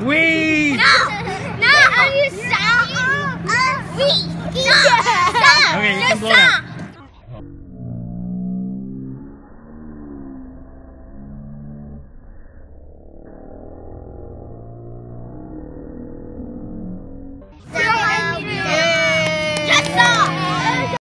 We. No. No. Are you stop? Uh, uh, we. Stop. Okay, you can blow now. stop.